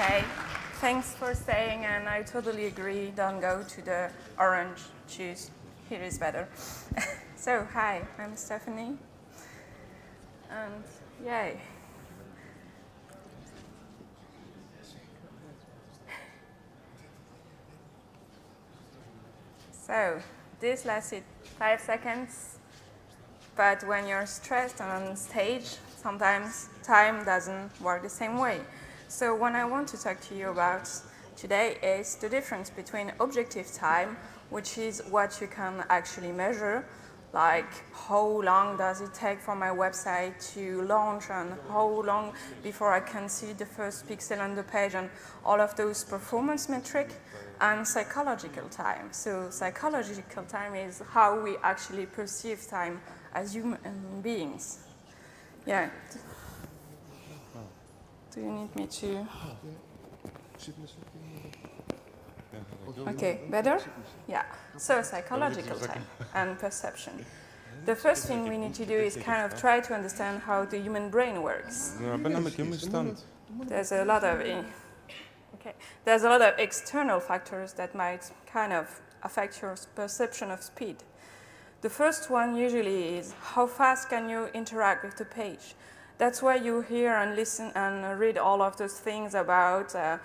Okay, thanks for staying, and I totally agree. Don't go to the orange. Choose. Here is better. so, hi, I'm Stephanie, and yay. So, this lasted five seconds, but when you're stressed and on stage, sometimes time doesn't work the same way. So what I want to talk to you about today is the difference between objective time, which is what you can actually measure, like how long does it take for my website to launch and how long before I can see the first pixel on the page and all of those performance metrics and psychological time. So psychological time is how we actually perceive time as human beings. Yeah. Do you need me to? Okay, better? Yeah. So psychological time and perception. The first thing we need to do is kind of try to understand how the human brain works. There's a lot of okay. There's a lot of external factors that might kind of affect your perception of speed. The first one usually is how fast can you interact with the page. That's why you hear and listen and read all of those things about uh,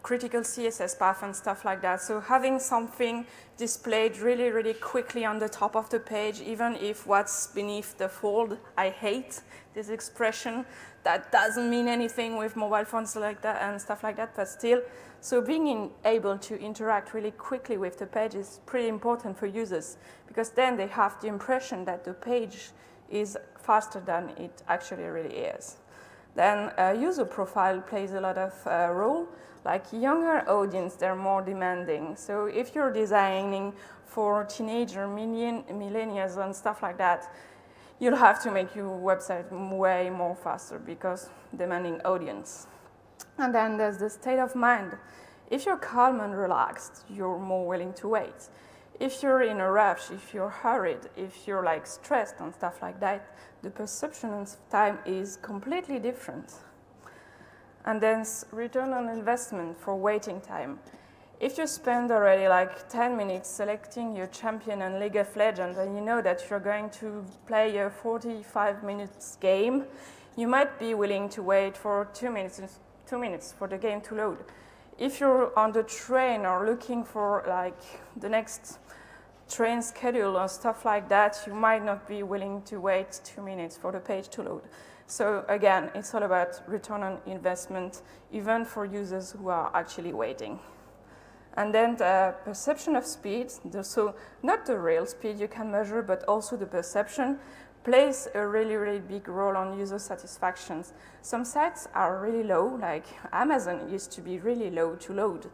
critical CSS path and stuff like that. So having something displayed really, really quickly on the top of the page, even if what's beneath the fold, I hate this expression, that doesn't mean anything with mobile phones like that and stuff like that, but still. So being in, able to interact really quickly with the page is pretty important for users because then they have the impression that the page is faster than it actually really is. Then uh, user profile plays a lot of uh, role. Like younger audience, they're more demanding. So if you're designing for teenager, million, millennials and stuff like that, you'll have to make your website way more faster because demanding audience. And then there's the state of mind. If you're calm and relaxed, you're more willing to wait. If you're in a rush, if you're hurried, if you're like stressed and stuff like that, the perception of time is completely different. And then return on investment for waiting time. If you spend already like 10 minutes selecting your champion in League of Legends and you know that you're going to play a 45 minutes game, you might be willing to wait for two minutes, two minutes for the game to load. If you're on the train or looking for like the next train schedule or stuff like that, you might not be willing to wait two minutes for the page to load. So again, it's all about return on investment, even for users who are actually waiting. And then the perception of speed, so not the real speed you can measure, but also the perception, plays a really, really big role on user satisfactions. Some sites are really low, like Amazon used to be really low to load,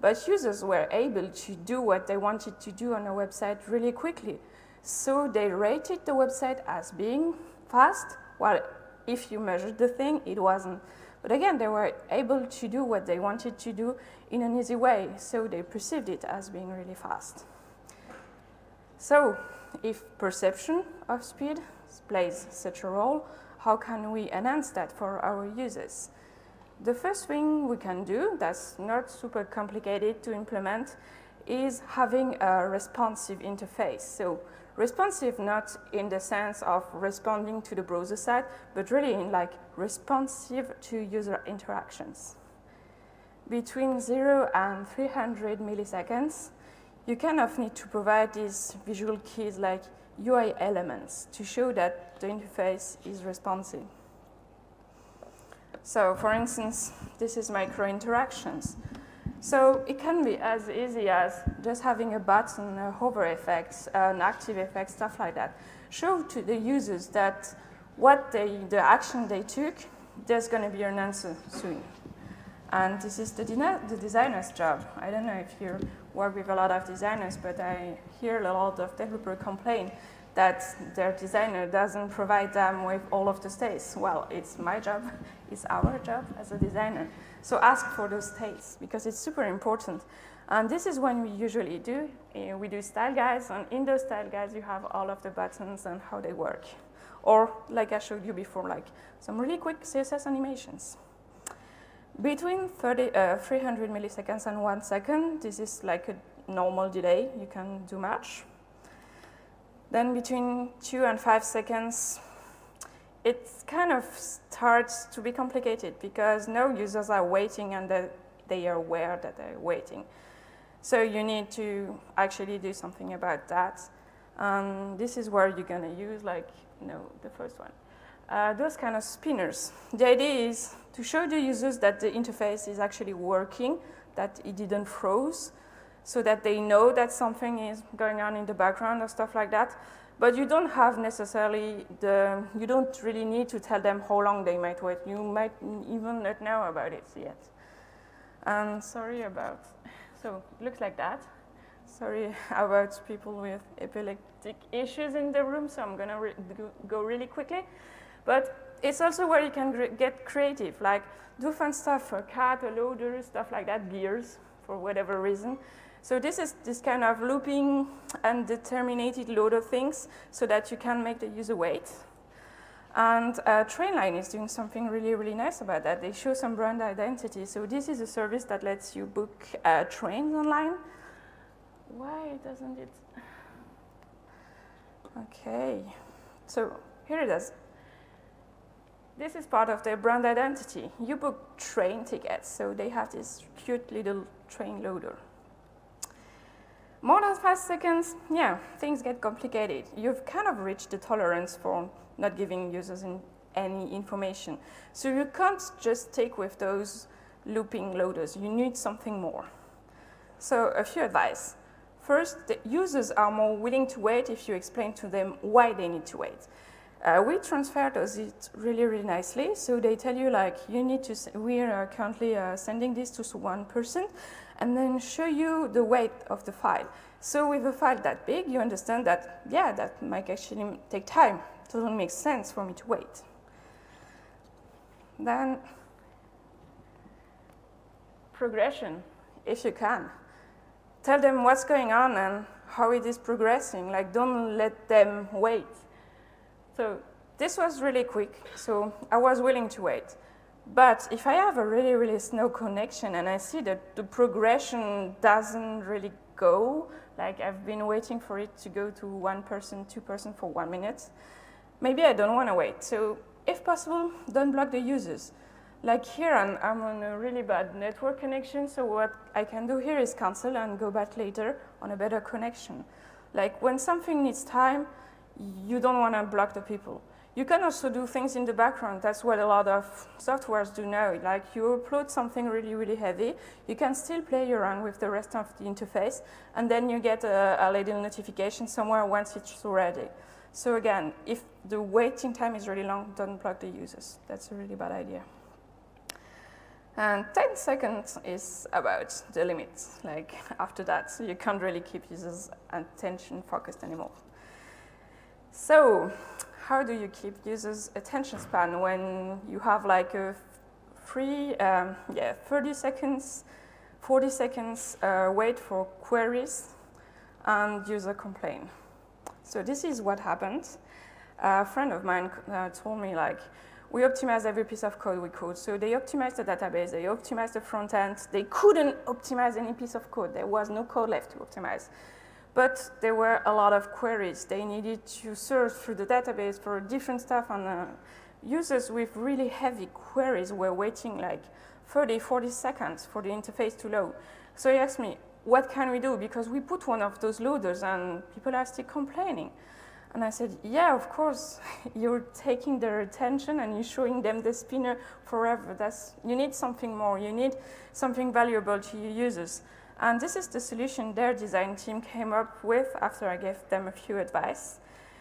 but users were able to do what they wanted to do on a website really quickly. So they rated the website as being fast, while if you measured the thing, it wasn't. But again, they were able to do what they wanted to do in an easy way, so they perceived it as being really fast. So, if perception of speed plays such a role, how can we enhance that for our users? The first thing we can do, that's not super complicated to implement, is having a responsive interface. So responsive not in the sense of responding to the browser side, but really in like responsive to user interactions. Between 0 and 300 milliseconds, you kind of need to provide these visual keys like UI elements to show that the interface is responsive. So for instance, this is micro interactions. So it can be as easy as just having a button, a hover effect, an active effect, stuff like that. Show to the users that what they, the action they took, there's going to be an answer soon. And this is the, the designer's job. I don't know if you work with a lot of designers, but I hear a lot of developers complain that their designer doesn't provide them with all of the states. Well, it's my job, it's our job as a designer. So ask for those states because it's super important. And this is when we usually do. Uh, we do style guides, and in those style guides, you have all of the buttons and how they work. Or, like I showed you before, like some really quick CSS animations. Between 30, uh, 300 milliseconds and one second, this is like a normal delay. You can do much. Then between two and five seconds, it kind of starts to be complicated because no users are waiting and they are aware that they're waiting. So you need to actually do something about that. Um, this is where you're going to use, like, you know, the first one. Uh, those kind of spinners. The idea is to show the users that the interface is actually working, that it didn't froze, so that they know that something is going on in the background or stuff like that. But you don't have necessarily the, you don't really need to tell them how long they might wait. You might even not know about it yet. And sorry about, so it looks like that. Sorry about people with epileptic issues in the room, so I'm gonna re go really quickly. But it's also where you can get creative, like do fun stuff for cat, a loader, stuff like that, gears, for whatever reason. So this is this kind of looping and determined load of things so that you can make the user wait. And uh, Trainline is doing something really, really nice about that. They show some brand identity. So this is a service that lets you book uh, trains online. Why doesn't it? Okay, so here it is. This is part of their brand identity. You book train tickets, so they have this cute little train loader. More than five seconds, yeah, things get complicated. You've kind of reached the tolerance for not giving users in any information. So you can't just take with those looping loaders. You need something more. So a few advice. First, the users are more willing to wait if you explain to them why they need to wait. Uh, WeTransfer does it really, really nicely. So they tell you like, you need to, we are currently uh, sending this to one person and then show you the weight of the file. So with a file that big, you understand that, yeah, that might actually take time. It doesn't make sense for me to wait. Then progression, if you can. Tell them what's going on and how it is progressing. Like, don't let them wait. So this was really quick, so I was willing to wait. But if I have a really, really slow connection and I see that the progression doesn't really go, like I've been waiting for it to go to one person, two person for one minute, maybe I don't want to wait. So if possible, don't block the users. Like here, I'm, I'm on a really bad network connection, so what I can do here is cancel and go back later on a better connection. Like when something needs time, you don't want to block the people. You can also do things in the background. That's what a lot of softwares do now. Like you upload something really, really heavy, you can still play around with the rest of the interface, and then you get a, a little notification somewhere once it's ready. So again, if the waiting time is really long, don't block the users. That's a really bad idea. And 10 seconds is about the limit. Like after that, you can't really keep users' attention focused anymore. So how do you keep users' attention span when you have like a free, um, yeah, 30 seconds, 40 seconds uh, wait for queries and user complain. So this is what happened. A friend of mine uh, told me like, we optimize every piece of code we could. So they optimized the database, they optimized the front end. They couldn't optimize any piece of code. There was no code left to optimize. But there were a lot of queries. They needed to search through the database for different stuff, and uh, users with really heavy queries were waiting like 30, 40 seconds for the interface to load. So he asked me, what can we do? Because we put one of those loaders and people are still complaining. And I said, yeah, of course, you're taking their attention and you're showing them the spinner forever. That's, you need something more. You need something valuable to your users. And this is the solution their design team came up with after I gave them a few advice.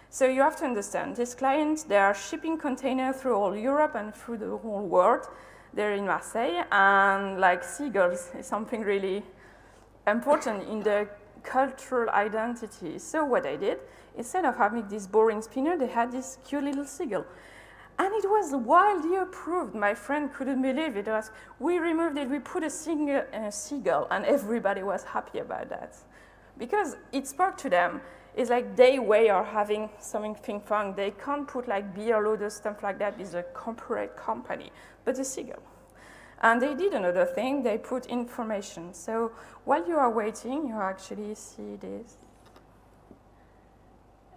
So you have to understand, these clients, they are shipping containers through all Europe and through the whole world. They're in Marseille, and like seagulls is something really important in their cultural identity. So what I did, instead of having this boring spinner, they had this cute little seagull. And it was wildly approved. My friend couldn't believe it. was, we removed it, we put a, single, a seagull, and everybody was happy about that. Because it spoke to them. It's like they way are having something fun. They can't put like beer loaders, stuff like that. It's a corporate company, but a seagull. And they did another thing, they put information. So while you are waiting, you actually see this.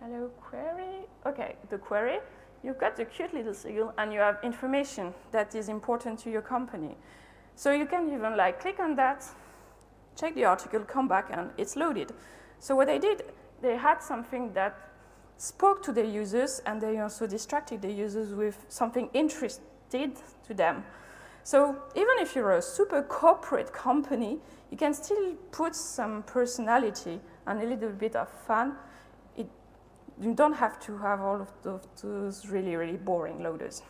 Hello, query. Okay, the query. You've got the cute little sigle and you have information that is important to your company. So you can even like click on that, check the article, come back, and it's loaded. So what they did, they had something that spoke to the users, and they also distracted the users with something interested to them. So even if you're a super corporate company, you can still put some personality and a little bit of fun. You don't have to have all of those really, really boring loaders.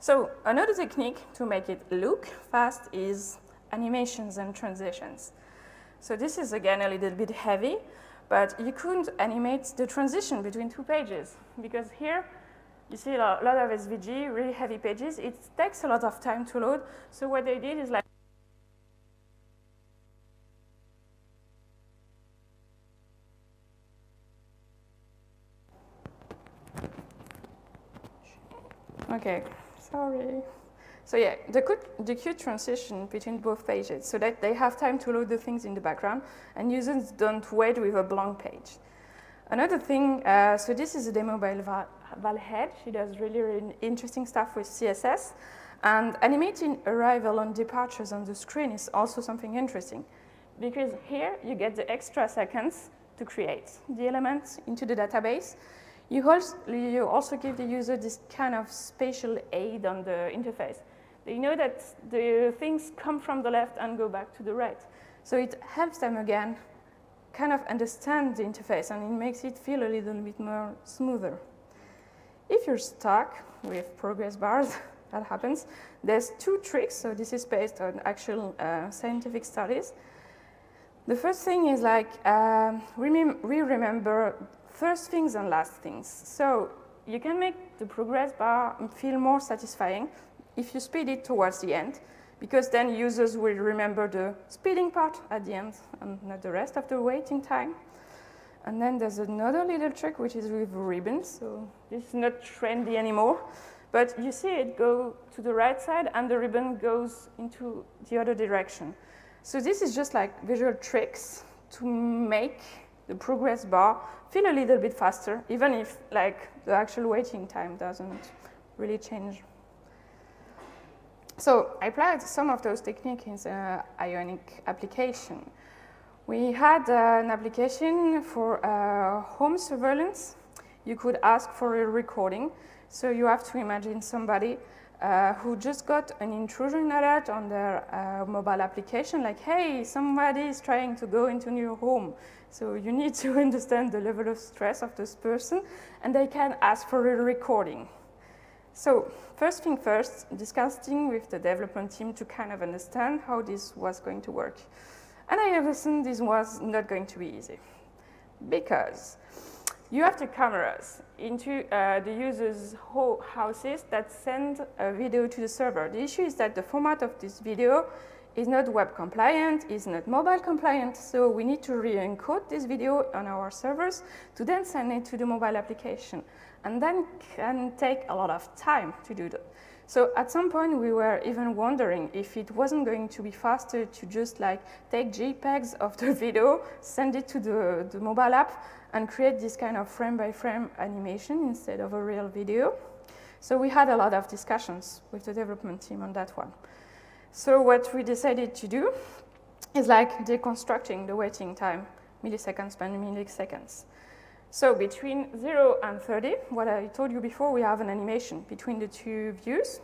So another technique to make it look fast is animations and transitions. So this is again a little bit heavy, but you couldn't animate the transition between two pages because here you see a lot of SVG, really heavy pages. It takes a lot of time to load. So what they did is like Okay, sorry. So yeah, the, the cute transition between both pages so that they have time to load the things in the background and users don't wait with a blank page. Another thing, uh, so this is a demo by Val Head. She does really, really interesting stuff with CSS. And animating arrival and departures on the screen is also something interesting because here you get the extra seconds to create the elements into the database. You also, you also give the user this kind of spatial aid on the interface. They know that the things come from the left and go back to the right. So it helps them again kind of understand the interface and it makes it feel a little bit more smoother. If you're stuck with progress bars, that happens, there's two tricks. So this is based on actual uh, scientific studies. The first thing is like um, we remember first things and last things. So you can make the progress bar feel more satisfying if you speed it towards the end, because then users will remember the speeding part at the end and not the rest of the waiting time. And then there's another little trick, which is with ribbons. So this is not trendy anymore, but you see it go to the right side and the ribbon goes into the other direction. So this is just like visual tricks to make the progress bar feel a little bit faster, even if like the actual waiting time doesn't really change. So I applied some of those techniques in the Ionic application. We had uh, an application for uh, home surveillance. You could ask for a recording. So you have to imagine somebody uh, who just got an intrusion alert on their uh, mobile application, like, hey, somebody is trying to go into your home. So you need to understand the level of stress of this person, and they can ask for a recording. So first thing first, discussing with the development team to kind of understand how this was going to work. And I understand this was not going to be easy because you have the cameras into uh, the user's houses that send a video to the server. The issue is that the format of this video is not web compliant, is not mobile compliant, so we need to re-encode this video on our servers to then send it to the mobile application. And then can take a lot of time to do that. So at some point we were even wondering if it wasn't going to be faster to just like take JPEGs of the video, send it to the, the mobile app and create this kind of frame by frame animation instead of a real video. So we had a lot of discussions with the development team on that one. So what we decided to do is like deconstructing the waiting time, milliseconds by milliseconds. So between 0 and 30, what I told you before, we have an animation between the two views.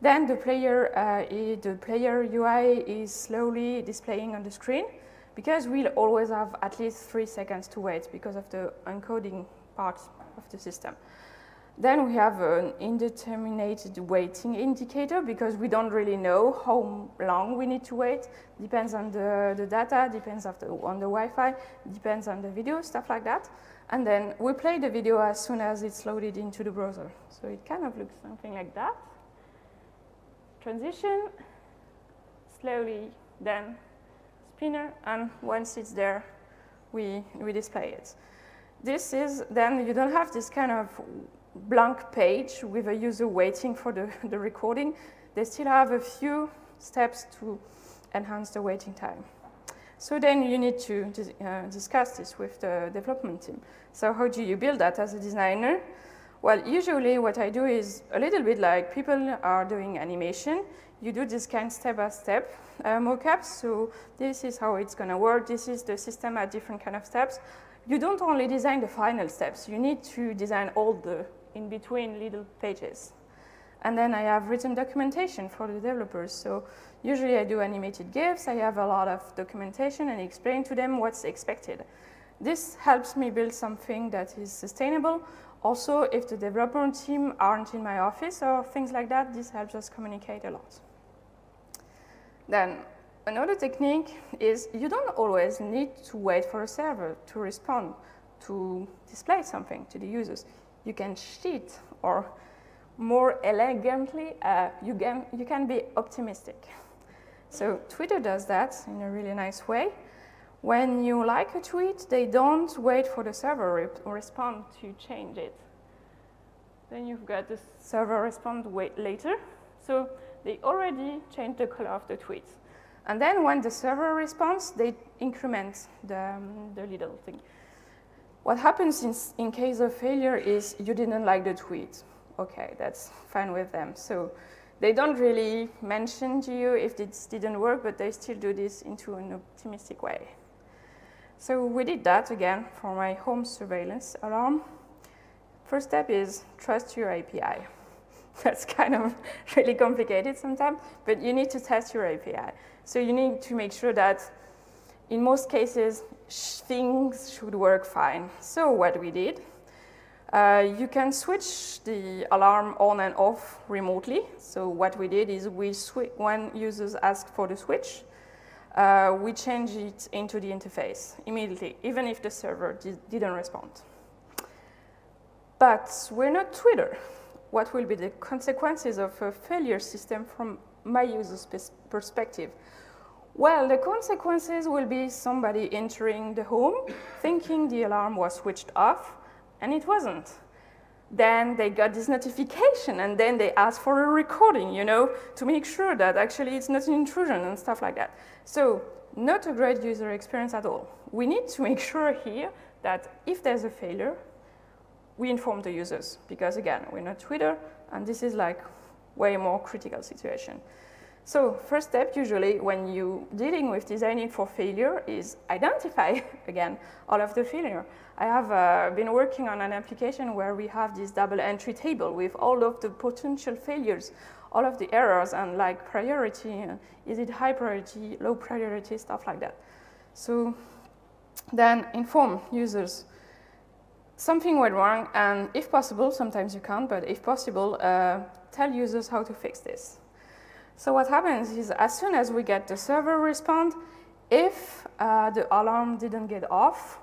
Then the player, uh, the player UI is slowly displaying on the screen because we'll always have at least three seconds to wait because of the encoding part of the system. Then we have an indeterminate waiting indicator because we don't really know how long we need to wait. Depends on the, the data, depends on the, on the Wi-Fi, depends on the video, stuff like that. And then we play the video as soon as it's loaded into the browser. So it kind of looks something like that. Transition, slowly, then spinner, and once it's there, we, we display it. This is, then you don't have this kind of blank page with a user waiting for the, the recording. they still have a few steps to enhance the waiting time. So then you need to uh, discuss this with the development team. So how do you build that as a designer? Well, usually what I do is a little bit like people are doing animation. You do this kind step-by-step -step, uh, mockups. So this is how it's going to work. This is the system at different kind of steps. You don't only design the final steps. You need to design all the in-between little pages. And then I have written documentation for the developers. So usually I do animated GIFs. I have a lot of documentation and explain to them what's expected. This helps me build something that is sustainable. Also, if the developer team aren't in my office or things like that, this helps us communicate a lot. Then another technique is you don't always need to wait for a server to respond to display something to the users. You can cheat or more elegantly, uh, you, can, you can be optimistic. So Twitter does that in a really nice way. When you like a tweet, they don't wait for the server re respond to change it. Then you've got the server respond wait later. So they already changed the color of the tweet. And then when the server responds, they increment the, um, the little thing. What happens in, in case of failure is you didn't like the tweet okay, that's fine with them. So they don't really mention to you if this didn't work, but they still do this into an optimistic way. So we did that again for my home surveillance alarm. First step is trust your API. That's kind of really complicated sometimes, but you need to test your API. So you need to make sure that in most cases, things should work fine. So what we did uh, you can switch the alarm on and off remotely. So what we did is we when users ask for the switch, uh, we change it into the interface immediately, even if the server didn't respond. But we're not Twitter. What will be the consequences of a failure system from my user's perspective? Well, the consequences will be somebody entering the home, thinking the alarm was switched off, and it wasn't. Then they got this notification, and then they asked for a recording, you know, to make sure that actually it's not an intrusion and stuff like that. So not a great user experience at all. We need to make sure here that if there's a failure, we inform the users, because again, we're not Twitter, and this is like way more critical situation. So first step usually when you're dealing with designing for failure is identify again all of the failure. I have uh, been working on an application where we have this double entry table with all of the potential failures, all of the errors and like priority, uh, is it high priority, low priority, stuff like that. So then inform users something went wrong and if possible, sometimes you can't, but if possible, uh, tell users how to fix this. So what happens is as soon as we get the server respond, if uh, the alarm didn't get off,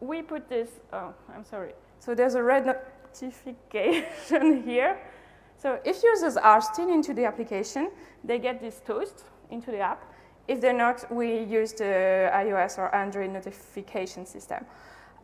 we put this, oh, I'm sorry. So there's a red notification here. So if users are still into the application, they get this toast into the app. If they're not, we use the iOS or Android notification system.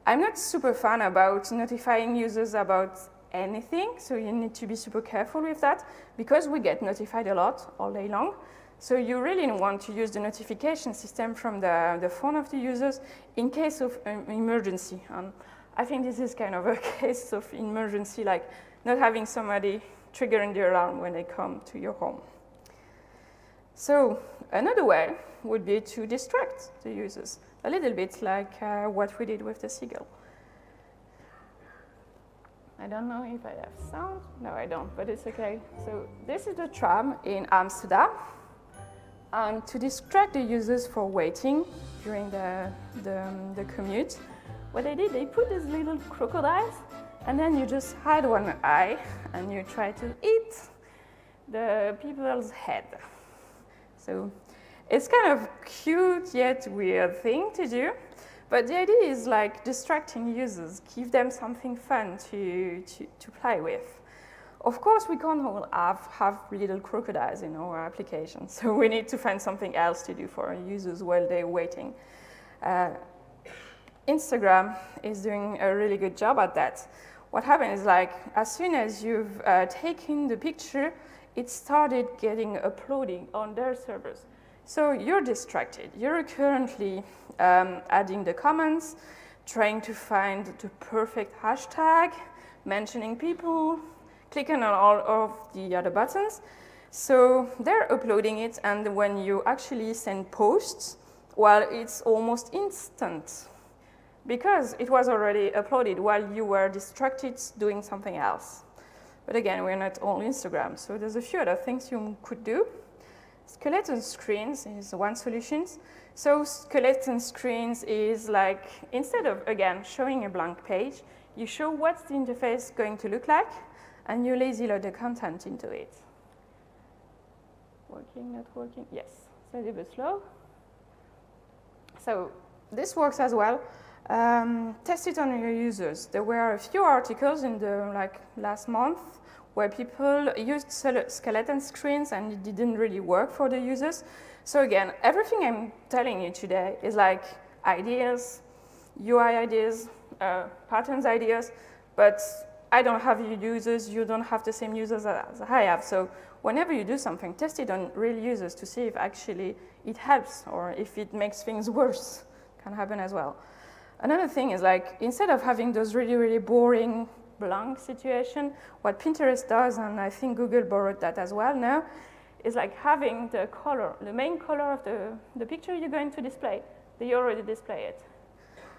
I'm not super fan about notifying users about anything, so you need to be super careful with that because we get notified a lot all day long. So you really want to use the notification system from the, the phone of the users in case of um, emergency. Um, I think this is kind of a case of emergency, like not having somebody triggering the alarm when they come to your home. So another way would be to distract the users, a little bit like uh, what we did with the seagull. I don't know if I have sound. No, I don't, but it's okay. So this is the tram in Amsterdam. And to distract the users for waiting during the, the, um, the commute, what they did, they put these little crocodiles and then you just hide one eye and you try to eat the people's head. So it's kind of cute yet weird thing to do. But the idea is like distracting users, give them something fun to, to, to play with. Of course, we can't all have, have little crocodiles in our application, so we need to find something else to do for our users while they're waiting. Uh, Instagram is doing a really good job at that. What happens is like, as soon as you've uh, taken the picture, it started getting uploading on their servers. So you're distracted. You're currently um, adding the comments, trying to find the perfect hashtag, mentioning people, clicking on all of the other buttons. So they're uploading it, and when you actually send posts, well, it's almost instant because it was already uploaded while you were distracted doing something else. But again, we're not all Instagram, so there's a few other things you could do. Skeleton screens is one solution. So skeleton screens is like, instead of, again, showing a blank page, you show what's the interface going to look like, and you lazy load the content into it. Working, not working? Yes. So a bit slow. So this works as well. Um, test it on your users. There were a few articles in the like last month where people used skeleton screens and it didn't really work for the users. So again, everything I'm telling you today is like ideas, UI ideas, uh, patterns ideas, but I don't have users, you don't have the same users as I have. So whenever you do something, test it on real users to see if actually it helps or if it makes things worse. Can happen as well. Another thing is like, instead of having those really, really boring blank situation, what Pinterest does, and I think Google borrowed that as well now, is like having the color, the main color of the, the picture you're going to display, they already display it.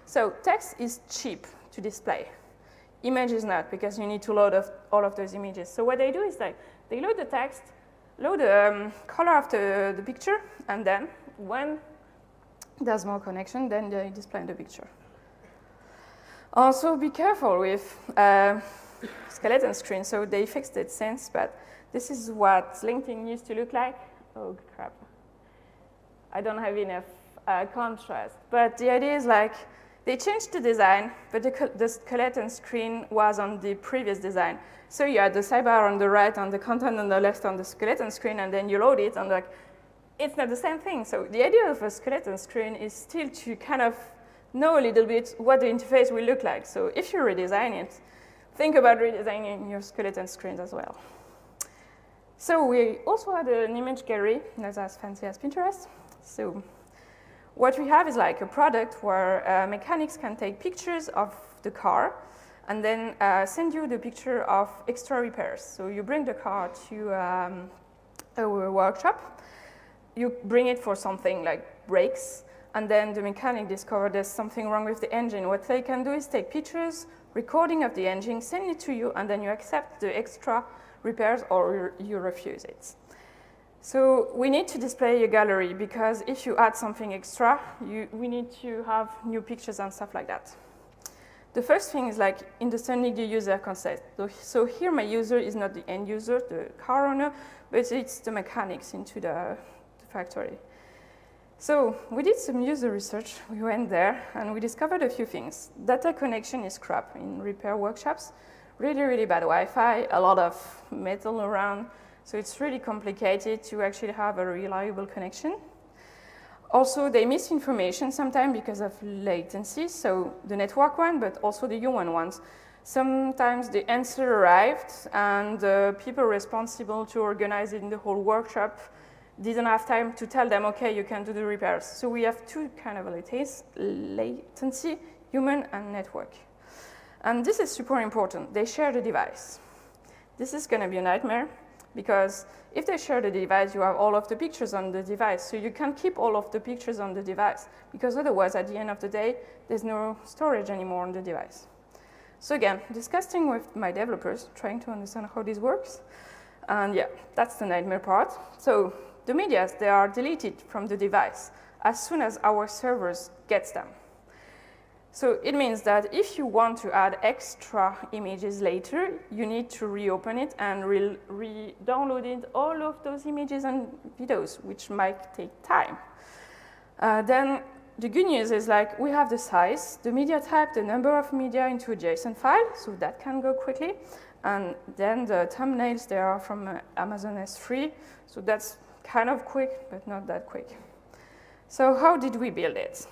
So text is cheap to display. Image is not, because you need to load of all of those images. So what they do is like, they load the text, load the um, color of the, the picture, and then when there's more connection, then they display the picture. Also, be careful with uh, skeleton screen. So they fixed it since, but this is what LinkedIn used to look like. Oh, crap. I don't have enough uh, contrast. But the idea is like, they changed the design, but the, the, skeleton screen was on the previous design. So you had the sidebar on the right and the content on the left on the skeleton screen, and then you load it, and like, it's not the same thing. So the idea of a skeleton screen is still to kind of know a little bit what the interface will look like. So if you redesign it, think about redesigning your skeleton screens as well. So we also had an image gallery, not as fancy as Pinterest. So what we have is like a product where uh, mechanics can take pictures of the car and then uh, send you the picture of extra repairs. So you bring the car to um, a workshop, you bring it for something like brakes, and then the mechanic discovered there's something wrong with the engine. What they can do is take pictures, recording of the engine, send it to you, and then you accept the extra repairs or you refuse it. So we need to display a gallery because if you add something extra, you, we need to have new pictures and stuff like that. The first thing is like understanding the user concept. So, so here my user is not the end user, the car owner, but it's the mechanics into the, the factory. So we did some user research. We went there and we discovered a few things. Data connection is crap in repair workshops. Really, really bad Wi-Fi, a lot of metal around. So it's really complicated to actually have a reliable connection. Also, they miss information sometimes because of latency, so the network one, but also the human ones. Sometimes the answer arrived and the people responsible to organize it in the whole workshop didn't have time to tell them, okay, you can do the repairs. So we have two kind of latency, human and network. And this is super important. They share the device. This is going to be a nightmare because if they share the device, you have all of the pictures on the device. So you can keep all of the pictures on the device because otherwise, at the end of the day, there's no storage anymore on the device. So again, discussing with my developers, trying to understand how this works. And yeah, that's the nightmare part. So the media, they are deleted from the device as soon as our servers gets them. So it means that if you want to add extra images later, you need to reopen it and re-download it, all of those images and videos, which might take time. Uh, then the good news is like we have the size, the media type, the number of media into a JSON file, so that can go quickly. And then the thumbnails, they are from uh, Amazon S3, so that's kind of quick, but not that quick. So how did we build it?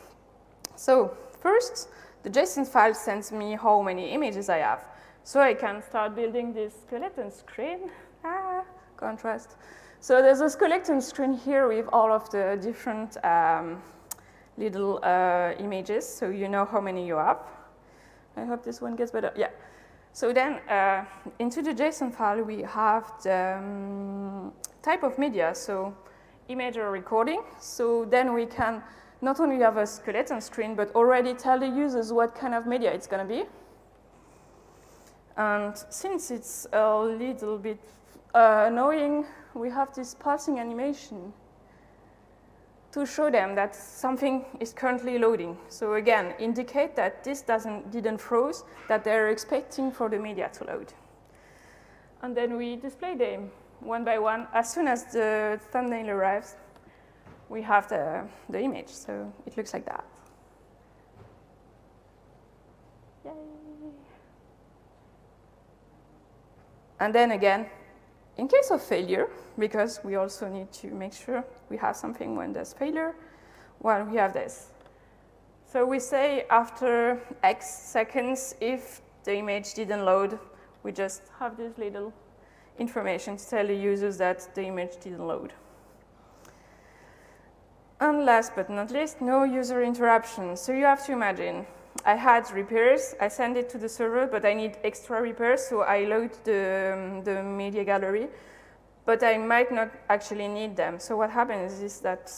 So first, the JSON file sends me how many images I have. So I can start building this skeleton screen. Ah, contrast. So there's a skeleton screen here with all of the different um, little uh, images, so you know how many you have. I hope this one gets better. Yeah. So then uh, into the JSON file, we have the um, type of media, so image or recording. So then we can not only have a skeleton screen, but already tell the users what kind of media it's going to be. And since it's a little bit uh, annoying, we have this passing animation to show them that something is currently loading. So again, indicate that this doesn't, didn't froze, that they're expecting for the media to load. And then we display them one by one. As soon as the thumbnail arrives, we have the, the image. So it looks like that. Yay. And then again, in case of failure, because we also need to make sure we have something when there's failure, well, we have this. So we say after X seconds, if the image didn't load, we just have this little information to tell the users that the image didn't load. And last but not least, no user interruption. So you have to imagine, I had repairs, I send it to the server, but I need extra repairs, so I load the, um, the media gallery but I might not actually need them. So what happens is that,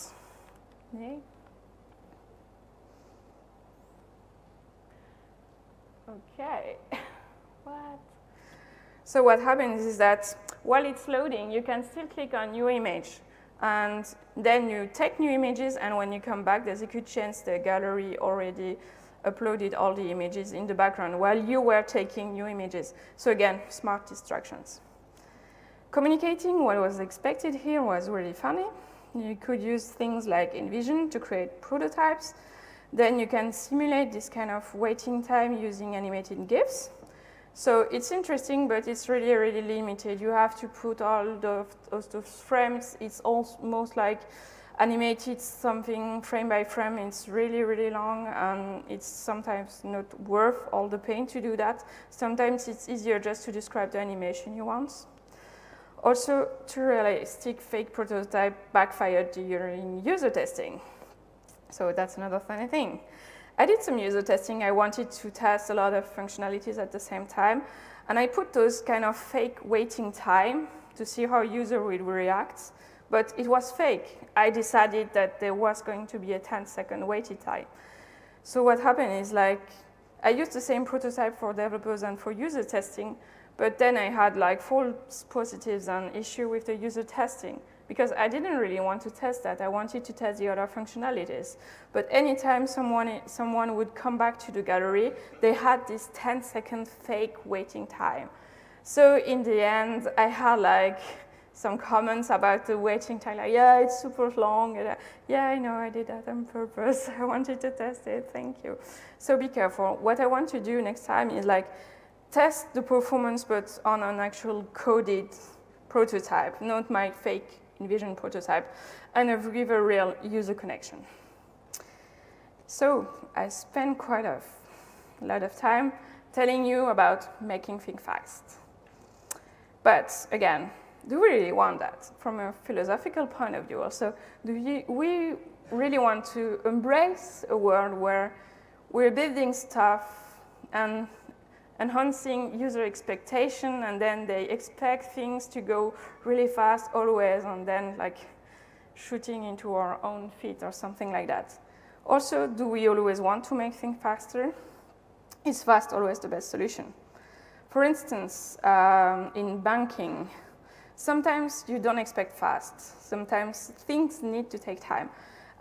okay? So what happens is that while it's loading, you can still click on new image. And then you take new images, and when you come back, there's a good chance the gallery already uploaded all the images in the background while you were taking new images. So again, smart distractions. Communicating what was expected here was really funny. You could use things like InVision to create prototypes. Then you can simulate this kind of waiting time using animated GIFs. So it's interesting, but it's really, really limited. You have to put all the, those, frames. It's almost like animated something frame by frame. It's really, really long, and it's sometimes not worth all the pain to do that. Sometimes it's easier just to describe the animation you want. Also, too realistic fake prototype backfired during user testing. So that's another funny thing. I did some user testing. I wanted to test a lot of functionalities at the same time. And I put those kind of fake waiting time to see how user would react. But it was fake. I decided that there was going to be a 10 second waiting time. So what happened is like, I used the same prototype for developers and for user testing, but then I had like false positives and issue with the user testing because I didn't really want to test that. I wanted to test the other functionalities. But anytime someone, someone would come back to the gallery, they had this 10 second fake waiting time. So in the end, I had like some comments about the waiting time, like, yeah, it's super long. And, uh, yeah, I know, I did that on purpose. I wanted to test it, thank you. So be careful. What I want to do next time is like, test the performance, but on an actual coded prototype, not my fake InVision prototype, and a real user connection. So I spent quite a lot of time telling you about making things fast. But again, do we really want that from a philosophical point of view also? Do we really want to embrace a world where we're building stuff and enhancing user expectation and then they expect things to go really fast always and then like shooting into our own feet or something like that. Also, do we always want to make things faster? Is fast always the best solution? For instance, um, in banking, sometimes you don't expect fast. Sometimes things need to take time.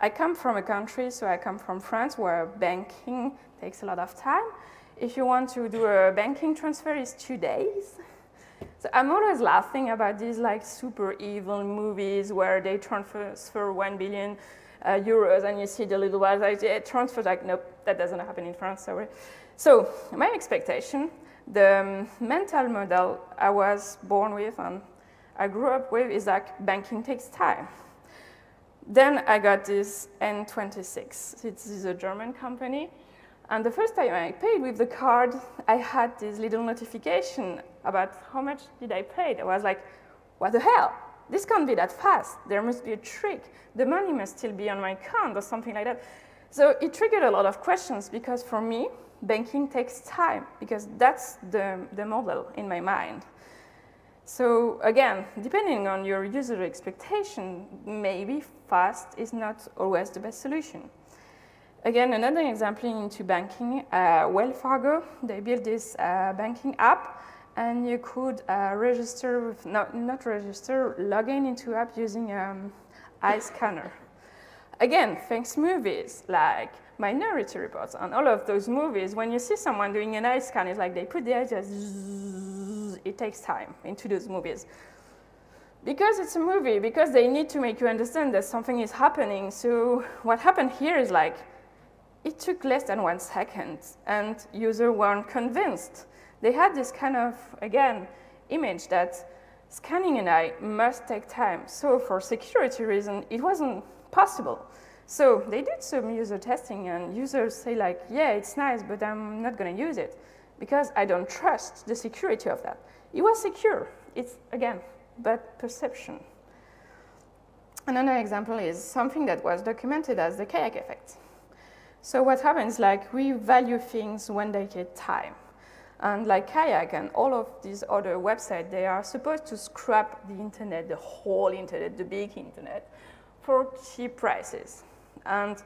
I come from a country, so I come from France, where banking takes a lot of time. If you want to do a banking transfer, it's two days. So I'm always laughing about these like super evil movies where they transfer one billion uh, euros and you see the little ones like it transfers like nope, that doesn't happen in France. Sorry. So my expectation, the um, mental model I was born with and I grew up with is like banking takes time. Then I got this N26. It is a German company. And the first time I paid with the card, I had this little notification about how much did I pay. I was like, what the hell? This can't be that fast. There must be a trick. The money must still be on my account or something like that. So it triggered a lot of questions because for me, banking takes time because that's the, the model in my mind. So again, depending on your user expectation, maybe fast is not always the best solution. Again, another example into banking, uh, Wells Fargo, they built this uh, banking app and you could uh, register, with, not, not register, log in into app using um, eye scanner. Again, thanks movies like Minority Reports and all of those movies, when you see someone doing an eye scan, it's like they put their eye just, it takes time into those movies. Because it's a movie, because they need to make you understand that something is happening. So what happened here is like, it took less than one second and users weren't convinced. They had this kind of, again, image that scanning an eye must take time. So for security reason, it wasn't possible. So they did some user testing and users say like, yeah, it's nice, but I'm not gonna use it because I don't trust the security of that. It was secure, it's again, but perception. Another example is something that was documented as the kayak effect. So what happens, like we value things when they get time. And like Kayak and all of these other websites, they are supposed to scrap the internet, the whole internet, the big internet, for cheap prices. And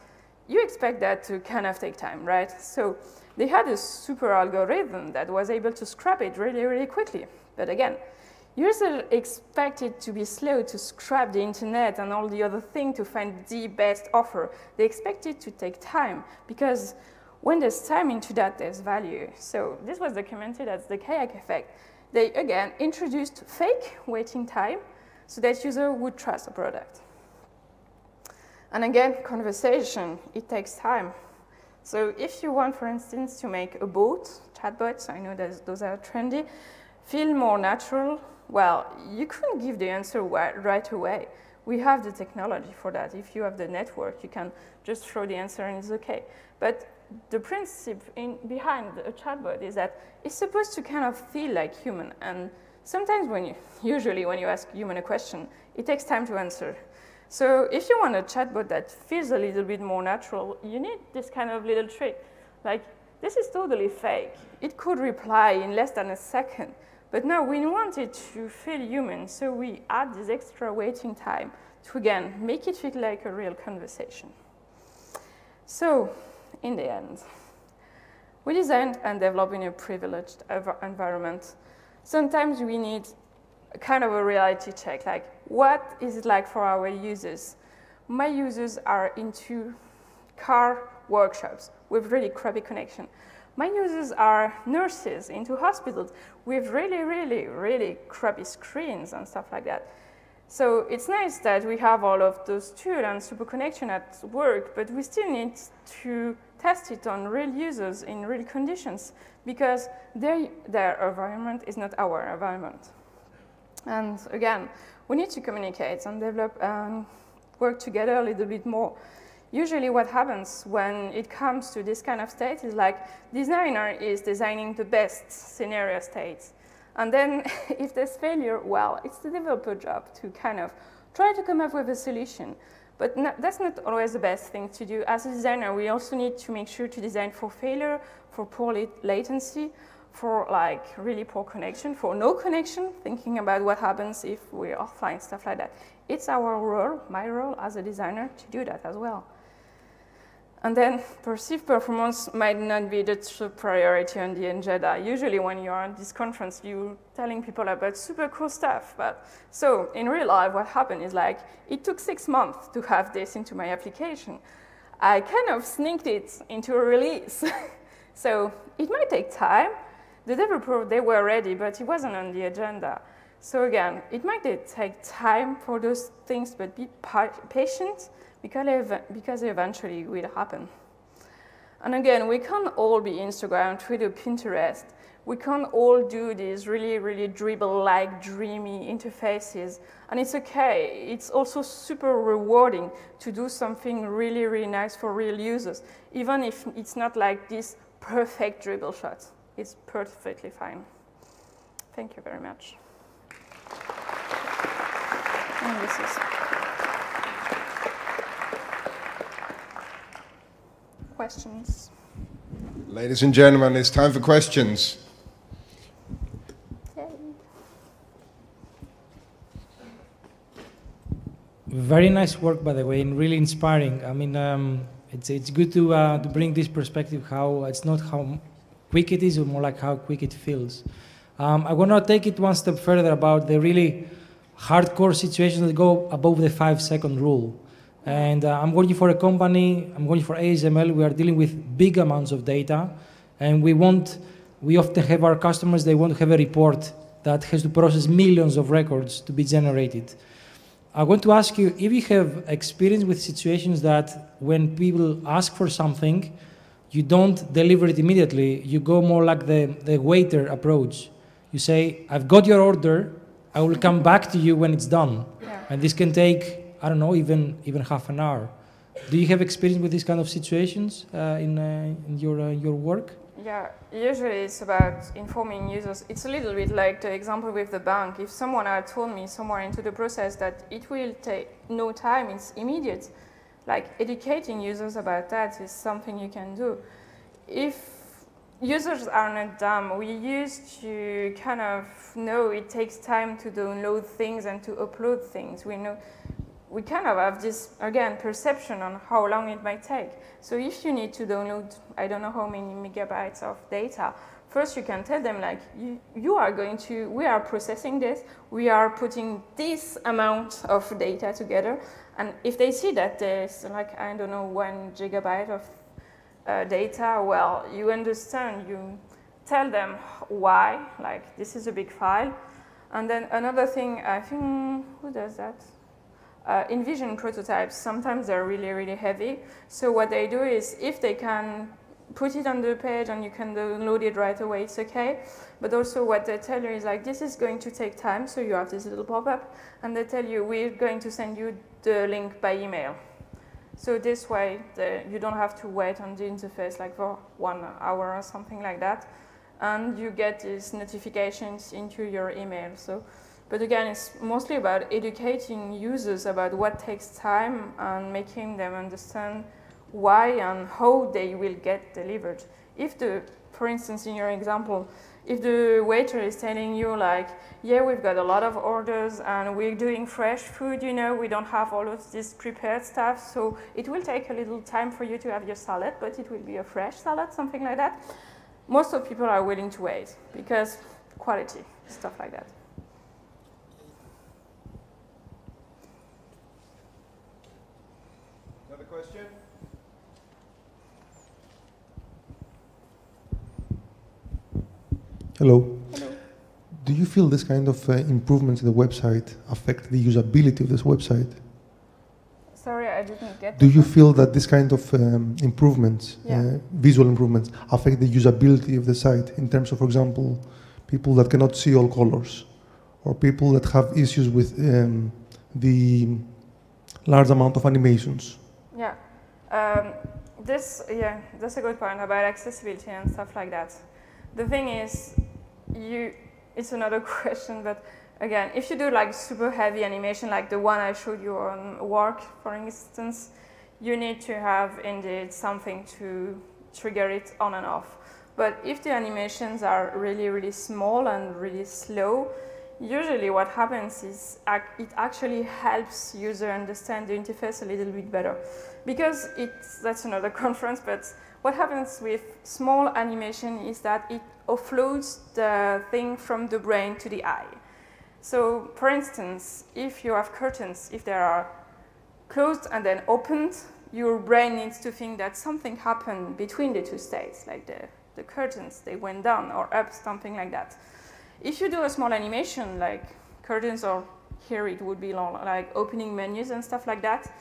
you expect that to kind of take time, right? So they had a super algorithm that was able to scrap it really, really quickly. But again, Users expect it to be slow to scrap the internet and all the other things to find the best offer. They expect it to take time because when there's time into that, there's value. So this was documented as the kayak effect. They, again, introduced fake waiting time so that user would trust the product. And again, conversation, it takes time. So if you want, for instance, to make a bot, chatbots, I know those are trendy, feel more natural, well, you couldn't give the answer right away. We have the technology for that. If you have the network, you can just throw the answer and it's okay. But the principle in, behind a chatbot is that it's supposed to kind of feel like human. And sometimes when you, usually when you ask human a question, it takes time to answer. So if you want a chatbot that feels a little bit more natural, you need this kind of little trick. Like, this is totally fake. It could reply in less than a second. But now we wanted to feel human, so we add this extra waiting time to, again, make it feel like a real conversation. So, in the end, we designed and developed in a privileged environment. Sometimes we need kind of a reality check, like what is it like for our users? My users are into car workshops with really crappy connection. My users are nurses into hospitals with really, really, really crappy screens and stuff like that. So it's nice that we have all of those tools and super connection at work, but we still need to test it on real users in real conditions because their, their environment is not our environment. And again, we need to communicate and develop and work together a little bit more usually what happens when it comes to this kind of state is like designer is designing the best scenario states. And then if there's failure, well, it's the developer job to kind of try to come up with a solution. But that's not always the best thing to do. As a designer, we also need to make sure to design for failure, for poor latency, for like really poor connection, for no connection, thinking about what happens if we're offline, stuff like that. It's our role, my role as a designer, to do that as well. And then perceived performance might not be the true priority on the agenda. Usually when you're at this conference, you're telling people about super cool stuff. But so in real life, what happened is like, it took six months to have this into my application. I kind of sneaked it into a release. so it might take time. The developer, they were ready, but it wasn't on the agenda. So again, it might take time for those things, but be patient because, eventually it will happen. And again, we can't all be Instagram, Twitter, Pinterest. We can't all do these really, really Dribbble-like, dreamy interfaces. And it's okay. It's also super rewarding to do something really, really nice for real users, even if it's not like this perfect Dribbble shot. It's perfectly fine. Thank you very much. Think this is. Questions? Ladies and gentlemen, it's time for questions. Very nice work, by the way, and really inspiring. I mean, um, it's it's good to uh, to bring this perspective. How it's not how quick it is, or more like how quick it feels. Um, I want to take it one step further about the really hardcore situations that go above the five second rule. And uh, I'm working for a company, I'm working for ASML, we are dealing with big amounts of data, and we want, we often have our customers, they want to have a report that has to process millions of records to be generated. I want to ask you if you have experience with situations that when people ask for something, you don't deliver it immediately, you go more like the, the waiter approach. You say, I've got your order, I will come back to you when it's done. Yeah. And this can take, I don't know, even, even half an hour. Do you have experience with these kind of situations uh, in, uh, in your, uh, your work? Yeah, usually it's about informing users. It's a little bit like the example with the bank. If someone had told me somewhere into the process that it will take no time, it's immediate, like educating users about that is something you can do. If users are not dumb. We used to kind of know it takes time to download things and to upload things. We know we kind of have this again perception on how long it might take. So if you need to download, I don't know how many megabytes of data, first you can tell them like you, you are going to we are processing this we are putting this amount of data together and if they see that there's like i don't know one gigabyte of uh, data, well, you understand, you tell them why, like this is a big file. And then another thing, I think, who does that? Uh, InVision prototypes, sometimes they're really, really heavy. So what they do is if they can put it on the page and you can download it right away, it's okay. But also what they tell you is like, this is going to take time, so you have this little pop-up, and they tell you, we're going to send you the link by email. So this way, the, you don't have to wait on the interface like for one hour or something like that. And you get these notifications into your email. So, but again, it's mostly about educating users about what takes time and making them understand why and how they will get delivered. If the, for instance, in your example, if the waiter is telling you like, yeah, we've got a lot of orders and we're doing fresh food, you know, we don't have all of this prepared stuff, so it will take a little time for you to have your salad, but it will be a fresh salad, something like that. Most of people are willing to wait because quality, stuff like that. Another question? Hello. Hello. Do you feel this kind of uh, improvements in the website affect the usability of this website? Sorry, I didn't get. Do you feel that this kind of um, improvements, yeah. uh, visual improvements, affect the usability of the site in terms of, for example, people that cannot see all colors, or people that have issues with um, the large amount of animations? Yeah, um, this yeah, that's a good point about accessibility and stuff like that. The thing is, you, it's another question, but again, if you do like super heavy animation, like the one I showed you on work, for instance, you need to have indeed something to trigger it on and off. But if the animations are really, really small and really slow, usually what happens is it actually helps user understand the interface a little bit better. Because it's, that's another conference, but what happens with small animation is that it offloads the thing from the brain to the eye. So for instance, if you have curtains, if they are closed and then opened, your brain needs to think that something happened between the two states, like the, the curtains, they went down or up, something like that. If you do a small animation like curtains or here it would be long, like opening menus and stuff like that,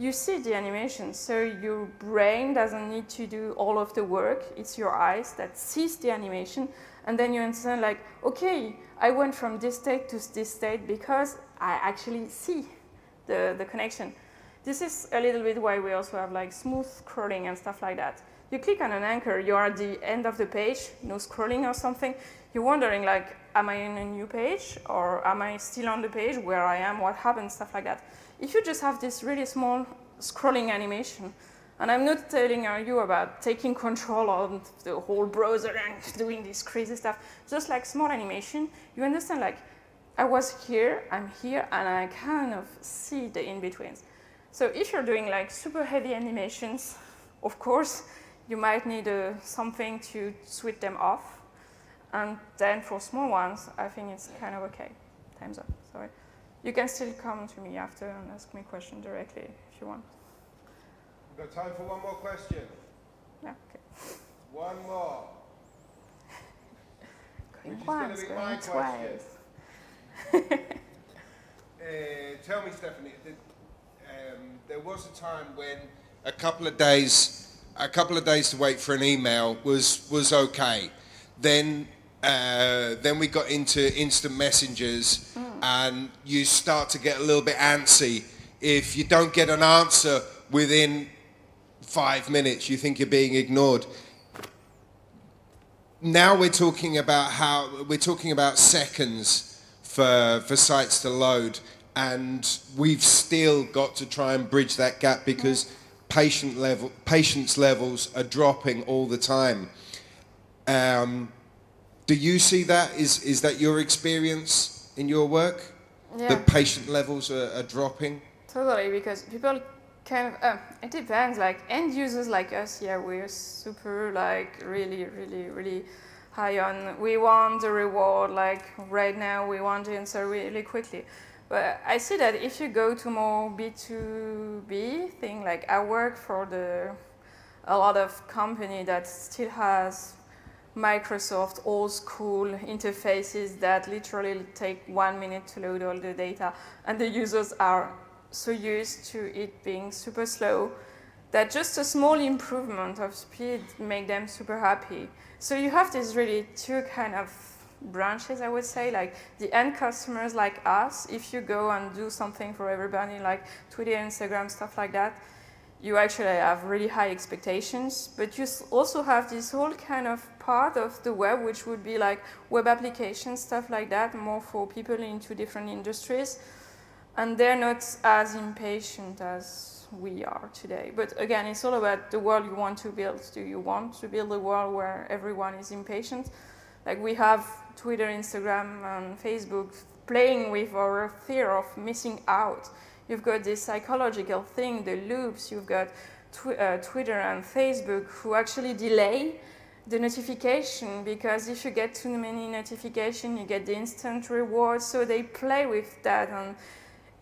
you see the animation, so your brain doesn't need to do all of the work. It's your eyes that sees the animation, and then you understand like, okay, I went from this state to this state because I actually see the, the connection. This is a little bit why we also have like smooth scrolling and stuff like that. You click on an anchor, you are at the end of the page, no scrolling or something. You're wondering like, am I in a new page or am I still on the page where I am, what happened, stuff like that. If you just have this really small scrolling animation, and I'm not telling you about taking control of the whole browser and doing this crazy stuff, just like small animation, you understand like, I was here, I'm here, and I kind of see the in-betweens. So if you're doing like super heavy animations, of course, you might need uh, something to switch them off. And then for small ones, I think it's kind of okay. Time's up, sorry. You can still come to me after and ask me a question directly if you want. We've got time for one more question. Yeah, okay. One more. Going Which is once, going be going my question. twice. Uh, tell me, Stephanie, that, um, there was a time when a couple of days, a couple of days to wait for an email was was okay. Then, uh, then we got into instant messengers, and you start to get a little bit antsy if you don't get an answer within five minutes. You think you're being ignored. Now we're talking about how we're talking about seconds for for sites to load, and we've still got to try and bridge that gap because patient level patience levels are dropping all the time. Um, do you see that? Is is that your experience in your work? Yeah. The patient levels are, are dropping. Totally, because people kind of, uh, it depends, like end users like us, yeah, we're super, like, really, really, really high on, we want the reward, like, right now, we want the answer really quickly. But I see that if you go to more B2B thing, like I work for the, a lot of company that still has Microsoft old school interfaces that literally take one minute to load all the data, and the users are so used to it being super slow that just a small improvement of speed make them super happy. So you have these really two kind of branches, I would say, like the end customers like us, if you go and do something for everybody like Twitter, Instagram, stuff like that, you actually have really high expectations, but you also have this whole kind of part of the web, which would be like web applications, stuff like that, more for people into different industries. And they're not as impatient as we are today. But again, it's all about the world you want to build. Do you want to build a world where everyone is impatient? Like we have Twitter, Instagram, and Facebook playing with our fear of missing out. You've got this psychological thing, the loops. You've got tw uh, Twitter and Facebook who actually delay the notification because if you get too many notifications, you get the instant reward. So they play with that, and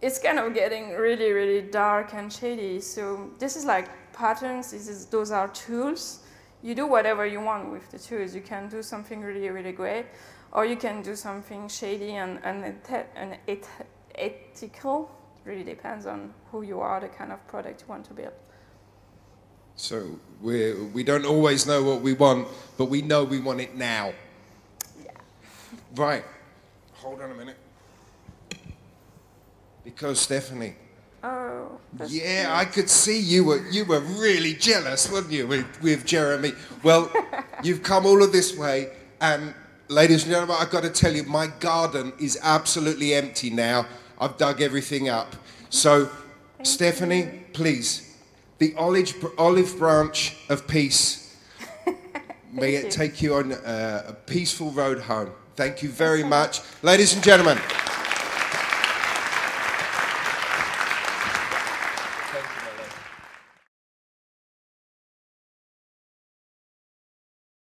it's kind of getting really, really dark and shady. So this is like patterns. This is those are tools. You do whatever you want with the tools. You can do something really, really great, or you can do something shady and and, and et ethical really depends on who you are, the kind of product you want to build. So we we don't always know what we want, but we know we want it now. Yeah. Right. Hold on a minute. Because Stephanie. Oh. Yeah, cute. I could see you were you were really jealous, weren't you, with, with Jeremy? Well, you've come all of this way, and ladies and gentlemen, I've got to tell you, my garden is absolutely empty now. I've dug everything up. So, Stephanie, please, the olive olive branch of peace. May it you. take you on uh, a peaceful road home. Thank you very much, ladies and gentlemen.